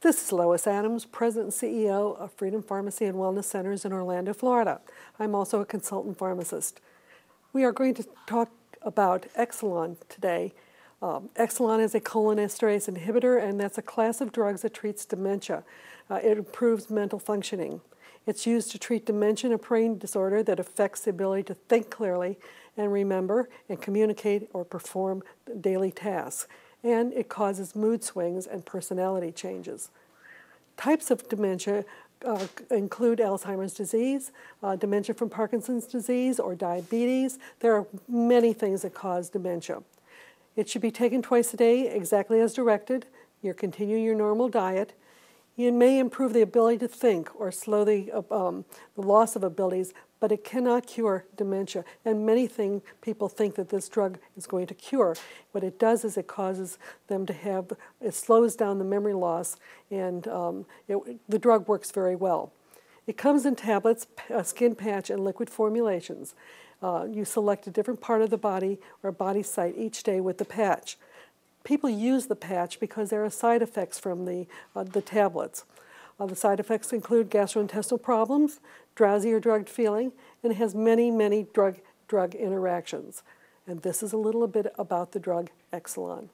This is Lois Adams, President and CEO of Freedom Pharmacy and Wellness Centers in Orlando, Florida. I'm also a consultant pharmacist. We are going to talk about Exelon today. Um, Exelon is a cholinesterase inhibitor, and that's a class of drugs that treats dementia. Uh, it improves mental functioning. It's used to treat dementia, a brain disorder that affects the ability to think clearly and remember and communicate or perform daily tasks and it causes mood swings and personality changes. Types of dementia uh, include Alzheimer's disease, uh, dementia from Parkinson's disease, or diabetes. There are many things that cause dementia. It should be taken twice a day, exactly as directed. You continue your normal diet. You may improve the ability to think or slow the, um, the loss of abilities but it cannot cure dementia. And many thing, people think that this drug is going to cure. What it does is it causes them to have, it slows down the memory loss, and um, it, the drug works very well. It comes in tablets, a skin patch, and liquid formulations. Uh, you select a different part of the body or body site each day with the patch. People use the patch because there are side effects from the, uh, the tablets. Uh, the side effects include gastrointestinal problems, drowsy or drugged feeling, and it has many, many drug-drug interactions. And this is a little bit about the drug Exelon.